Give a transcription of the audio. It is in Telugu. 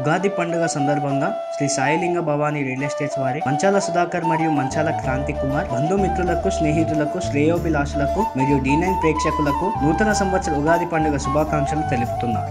ఉగాది పండుగ సందర్భంగా శ్రీ సాయిలింగ భవానీ రియల్ ఎస్టేట్స్ వారి మంచాల సుధాకర్ మరియు మంచాల క్రాంతి కుమార్ బంధుమిత్రులకు స్నేహితులకు శ్రేయోభిలాషులకు మరియు డి నైన్ ప్రేక్షకులకు నూతన సంవత్సర ఉగాది పండుగ శుభాకాంక్షలు తెలుపుతున్నారు.